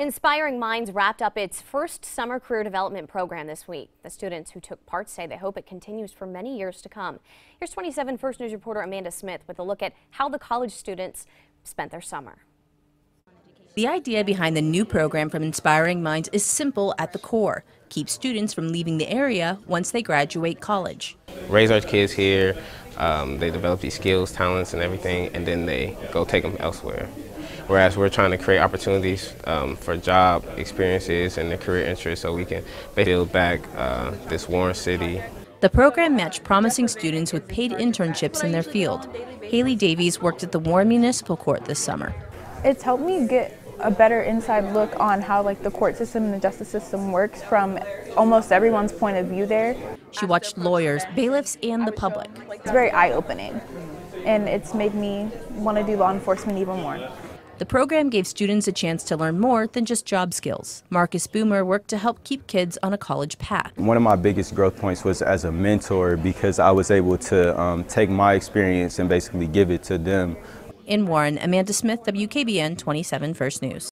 Inspiring Minds wrapped up its first summer career development program this week. The students who took part say they hope it continues for many years to come. Here's 27 First News reporter Amanda Smith with a look at how the college students spent their summer. The idea behind the new program from Inspiring Minds is simple at the core. Keep students from leaving the area once they graduate college. Raise our kids here, um, they develop these skills, talents, and everything, and then they go take them elsewhere. Whereas we're trying to create opportunities um, for job experiences and the career interests so we can build back uh, this Warren City. The program matched promising students with paid internships in their field. Haley Davies worked at the Warren Municipal Court this summer. It's helped me get a better inside look on how like the court system and the justice system works from almost everyone's point of view there. She watched lawyers, bailiffs, and the public. It's very eye-opening and it's made me want to do law enforcement even more. The program gave students a chance to learn more than just job skills. Marcus Boomer worked to help keep kids on a college path. One of my biggest growth points was as a mentor because I was able to um, take my experience and basically give it to them. In Warren, Amanda Smith, WKBN 27 First News.